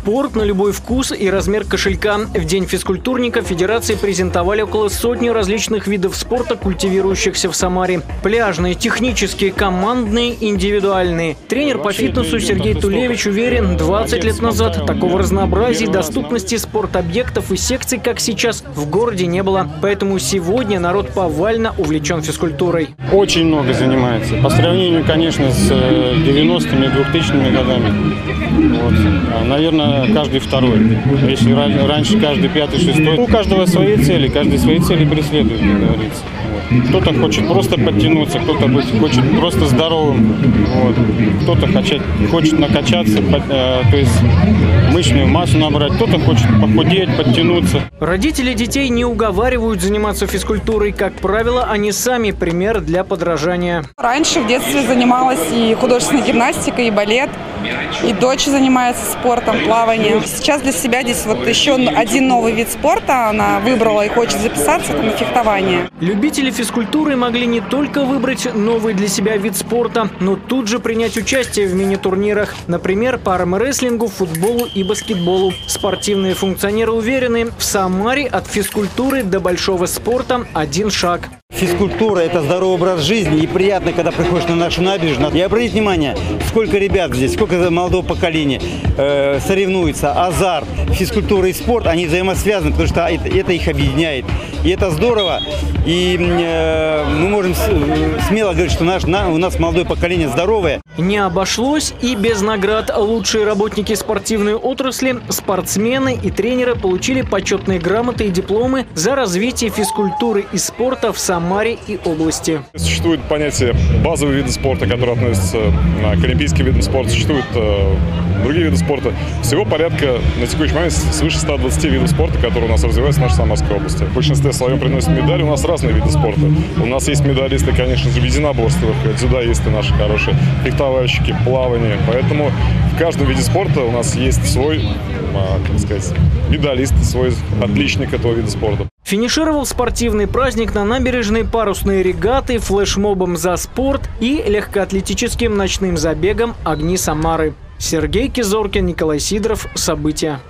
Спорт на любой вкус и размер кошелька. В День физкультурника Федерации презентовали около сотни различных видов спорта, культивирующихся в Самаре. Пляжные, технические, командные, индивидуальные. Тренер по фитнесу Сергей Тулевич уверен, 20 лет назад такого разнообразия и доступности спортобъектов и секций, как сейчас, в городе не было. Поэтому сегодня народ повально увлечен физкультурой. Очень много занимается. По сравнению, конечно, с 90-ми, 2000-ми годами. Вот. А, Каждый второй. Если ра- раньше каждый пятый, шестой. У каждого свои цели, каждый свои цели преследует, как говорится. Кто-то хочет просто подтянуться, кто-то хочет просто здоровым, вот. кто-то хочет, хочет накачаться, под- э, то есть мышечную массу набрать, кто-то хочет похудеть, подтянуться. Родители детей не уговаривают заниматься физкультурой. Как правило, они сами пример для подражания. Раньше в детстве занималась и художественной гимнастикой, и балет. И дочь занимается спортом, плаванием. Сейчас для себя здесь вот еще один новый вид спорта она выбрала и хочет записаться, это на фехтование. Любители физкультуры могли не только выбрать новый для себя вид спорта, но тут же принять участие в мини-турнирах. Например, по армрестлингу, футболу и баскетболу. Спортивные функционеры уверены, в Самаре от физкультуры до большого спорта один шаг. Физкультура – это здоровый образ жизни. И приятно, когда приходишь на нашу набережную. И обратите внимание, сколько ребят здесь, сколько молодого поколения э, соревнуются. Азарт, физкультура и спорт, они взаимосвязаны, потому что это, это их объединяет. И это здорово. И э, мы можем э, смело говорить, что наш, на- у нас молодое поколение здоровое. Не обошлось и без наград. Лучшие работники спортивной отрасли, спортсмены и тренеры получили почетные грамоты и дипломы за развитие физкультуры и спорта в Самаре и области. Существует понятие базовые виды спорта, которые относятся к олимпийским видам спорта. Существуют э, другие виды спорта. Всего порядка на текущий момент свыше 120 видов спорта, которые у нас развиваются в нашей Самарской области. В большинстве своем приносят медали. У нас разные виды спорта. У нас есть медалисты, конечно же, в единоборствах, дзюдоисты наши хорошие, фехтовальщики, плавание. Поэтому в каждом виде спорта у нас есть свой, а, как сказать, медалист, свой отличник этого вида спорта. Финишировал спортивный праздник на набережной парусной регаты, флешмобом за спорт и легкоатлетическим ночным забегом «Огни Самары». Сергей Кизоркин, Николай Сидоров. События.